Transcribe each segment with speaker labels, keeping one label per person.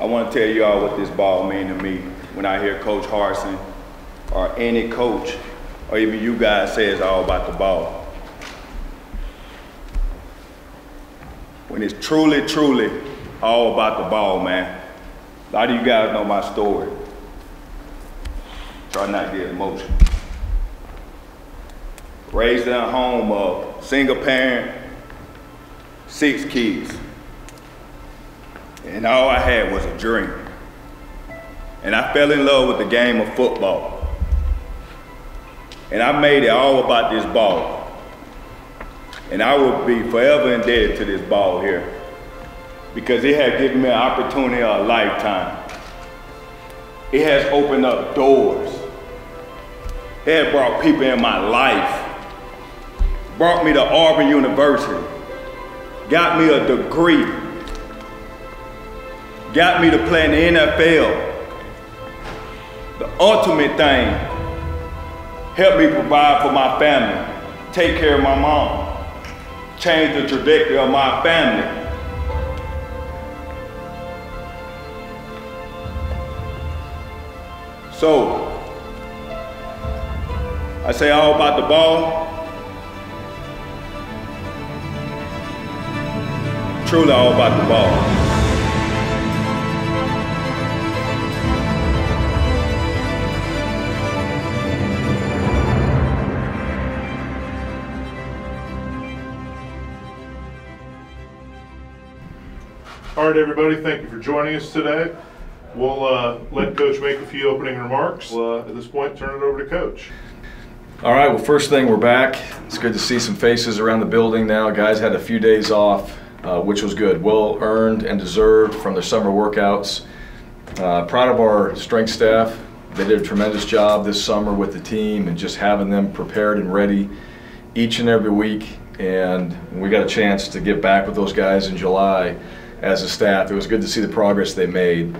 Speaker 1: I want to tell you all what this ball mean to me when I hear Coach Harsin or any coach or even you guys say it's all about the ball. When it's truly, truly all about the ball, man. A lot of you guys know my story. Try not to get emotional. Raised in a home of single parent, six kids. And all I had was a dream. And I fell in love with the game of football. And I made it all about this ball. And I will be forever indebted to this ball here because it has given me an opportunity of a lifetime. It has opened up doors. It has brought people in my life. Brought me to Auburn University. Got me a degree. Got me to play in the NFL. The ultimate thing, helped me provide for my family, take care of my mom, change the trajectory of my family. So, I say all about the ball. Truly all about the ball.
Speaker 2: Right, everybody, thank you for joining us today. We'll uh, let Coach make a few opening remarks. Uh, at this point, turn it over to Coach.
Speaker 3: All right, well, first thing, we're back. It's good to see some faces around the building now. Guys had a few days off, uh, which was good. Well earned and deserved from their summer workouts. Uh, proud of our strength staff. They did a tremendous job this summer with the team and just having them prepared and ready each and every week. And we got a chance to get back with those guys in July as a staff. It was good to see the progress they made.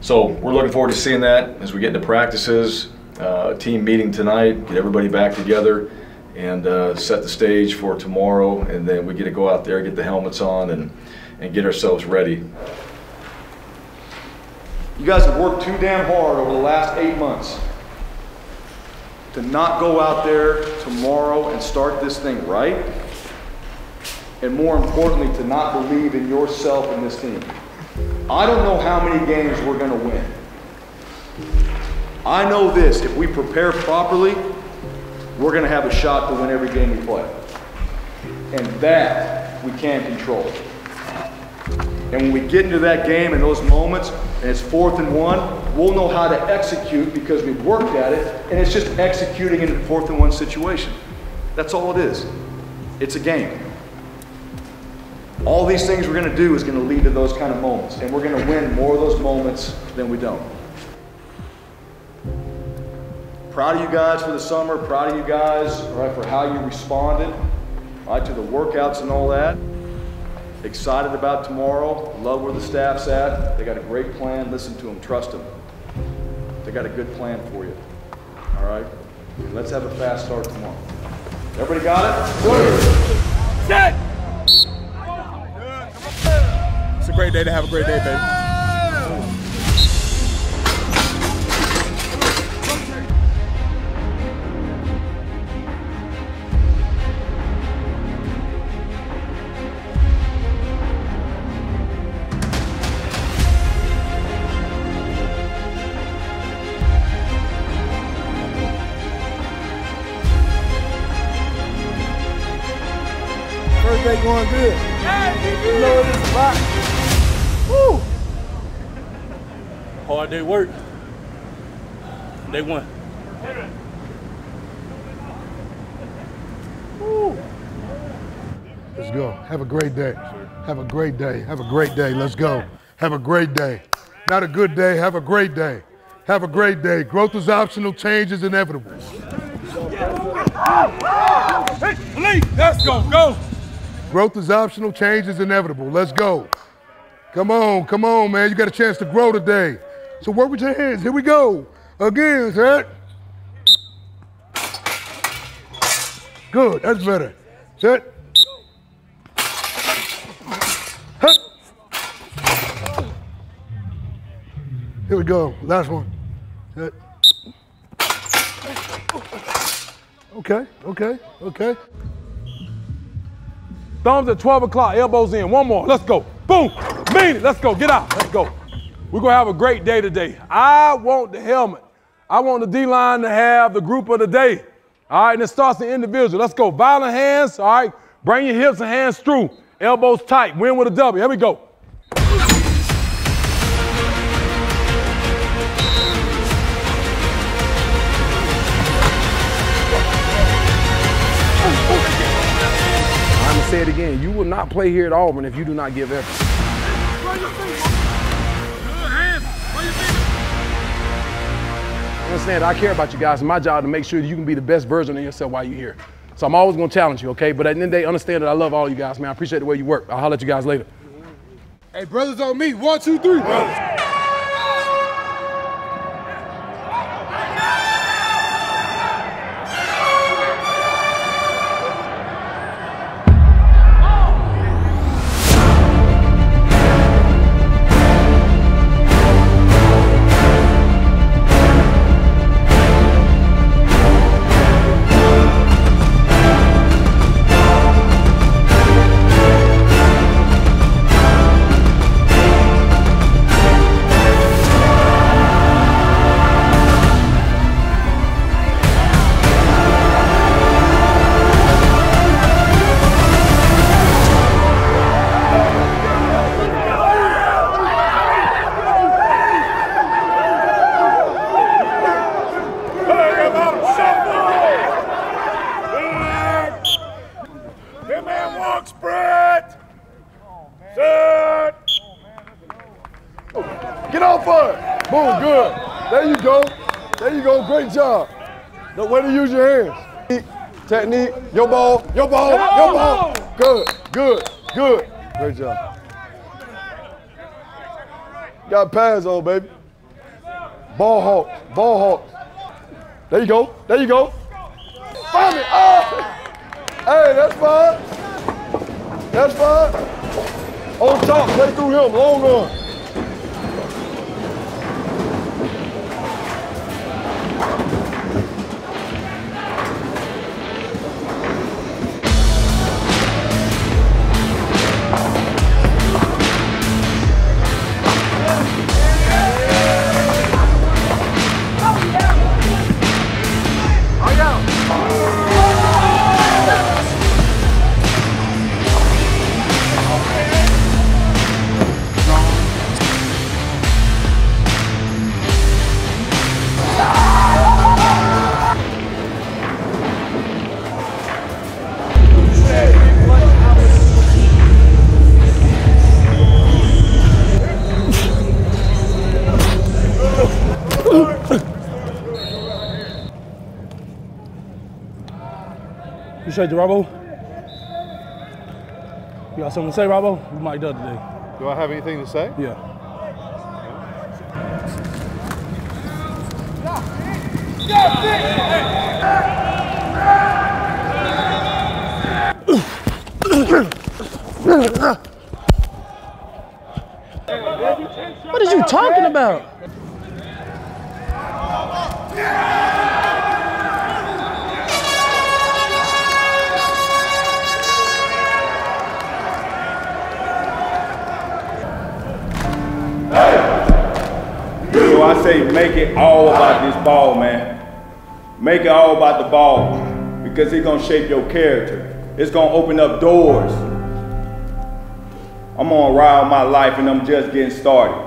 Speaker 3: So we're looking forward to seeing that as we get into practices, uh, team meeting tonight, get everybody back together and uh, set the stage for tomorrow. And then we get to go out there, get the helmets on and, and get ourselves ready.
Speaker 4: You guys have worked too damn hard over the last eight months to not go out there tomorrow and start this thing right. And more importantly, to not believe in yourself and this team. I don't know how many games we're going to win. I know this if we prepare properly, we're going to have a shot to win every game we play. And that we can control. And when we get into that game and those moments, and it's fourth and one, we'll know how to execute because we've worked at it, and it's just executing in a fourth and one situation. That's all it is. It's a game. All these things we're going to do is going to lead to those kind of moments, and we're going to win more of those moments than we don't. Proud of you guys for the summer. Proud of you guys right, for how you responded right, to the workouts and all that. Excited about tomorrow. Love where the staff's at. They got a great plan. Listen to them. Trust them. They got a good plan for you. All right? Let's have a fast start tomorrow. Everybody got it?
Speaker 5: Set! Great day to have a great day, baby.
Speaker 6: First day going good. You know what it's about.
Speaker 7: Hard day work. they won.
Speaker 6: Woo! Let's go. Have a great day. Have a great day. Have a great day. Let's go. Have a great day. Not a good day. Have a great day. Have a great day. Growth is optional. Change is inevitable.
Speaker 5: Hey, Malik, let's go, go.
Speaker 6: Growth is optional. Change is inevitable. Let's go. Come on, come on, man. You got a chance to grow today. So work with your hands. Here we go. Again, set. Good. That's better. Set.
Speaker 8: Here we go. Last one. Set. Okay, okay, okay.
Speaker 5: Thumbs at 12 o'clock, elbows in. One more. Let's go. Boom. Mean it. Let's go. Get out. Let's go. We're going to have a great day today. I want the helmet. I want the D line to have the group of the day. All right, and it starts the individual. Let's go. Violent hands. All right. Bring your hips and hands through. Elbows tight. Win with a W. Here we go. I'm going to say it again. You will not play here at Auburn if you do not give effort. Understand, I care about you guys. It's my job to make sure that you can be the best version of yourself while you're here. So I'm always going to challenge you, okay? But at the end of the day, understand that I love all you guys, man. I appreciate the way you work. I'll holler at you guys later.
Speaker 9: Hey, brothers on me. One, two, three.
Speaker 8: Get off of it. Boom, good. There you go. There you go. Great job. The way to use your hands. Technique, your ball, your ball, your ball. Good, good, good. Great job. Got pads on, baby. Ball hawk, ball hawk. There you go, there you go. Find me. Oh. Hey, that's fine. That's fine. On top, play through him, long run.
Speaker 7: You say, Robo? You got something to say, Robo? We might do today.
Speaker 2: Do I have anything to say?
Speaker 7: Yeah.
Speaker 10: What are you talking about?
Speaker 1: I say make it all about this ball, man. Make it all about the ball because it's gonna shape your character. It's gonna open up doors. I'm gonna ride my life and I'm just getting started.